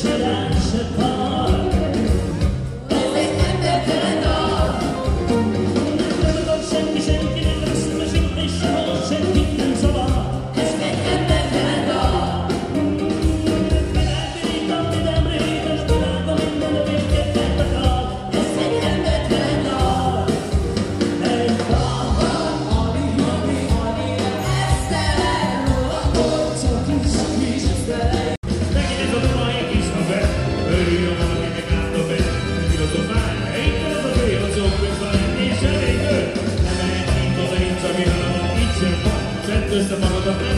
será. Mr. Mother.